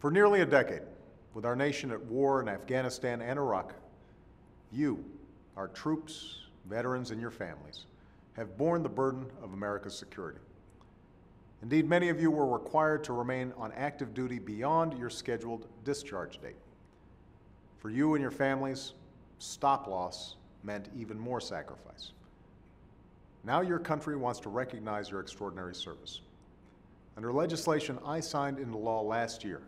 For nearly a decade, with our nation at war in Afghanistan and Iraq, you, our troops, veterans, and your families, have borne the burden of America's security. Indeed, many of you were required to remain on active duty beyond your scheduled discharge date. For you and your families, stop loss meant even more sacrifice. Now your country wants to recognize your extraordinary service. Under legislation I signed into law last year,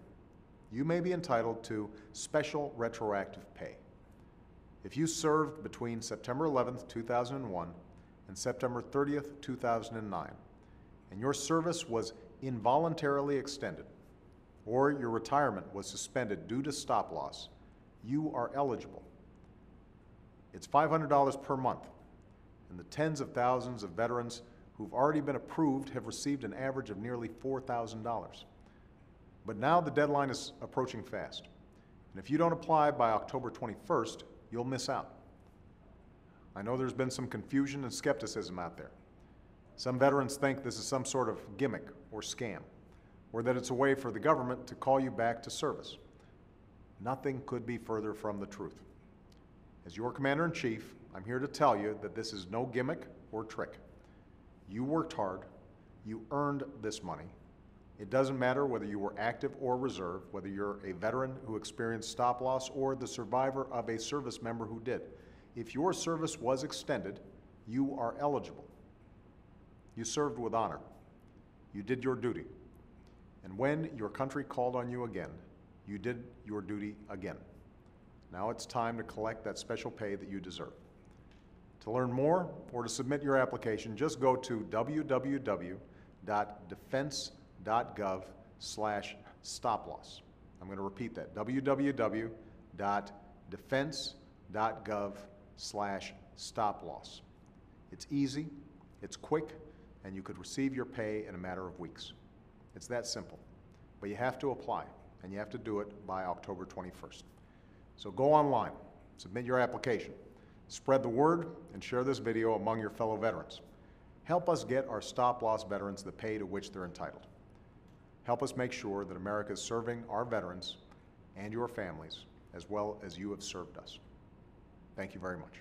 you may be entitled to special retroactive pay. If you served between September 11, 2001 and September 30, 2009, and your service was involuntarily extended, or your retirement was suspended due to stop loss, you are eligible. It's $500 per month, and the tens of thousands of veterans who've already been approved have received an average of nearly $4,000. But now the deadline is approaching fast, and if you don't apply by October 21st, you'll miss out. I know there's been some confusion and skepticism out there. Some veterans think this is some sort of gimmick or scam, or that it's a way for the government to call you back to service. Nothing could be further from the truth. As your Commander in Chief, I'm here to tell you that this is no gimmick or trick. You worked hard, you earned this money. It doesn't matter whether you were active or reserve, whether you're a veteran who experienced stop loss or the survivor of a service member who did. If your service was extended, you are eligible. You served with honor. You did your duty. And when your country called on you again, you did your duty again. Now it's time to collect that special pay that you deserve. To learn more or to submit your application, just go to www.defense.gov slash stop loss. I'm going to repeat that, www.defense.gov slash stop loss. It's easy, it's quick, and you could receive your pay in a matter of weeks. It's that simple. But you have to apply, and you have to do it by October 21st. So go online, submit your application, spread the word, and share this video among your fellow veterans. Help us get our stop-loss veterans the pay to which they're entitled. Help us make sure that America is serving our veterans and your families as well as you have served us. Thank you very much.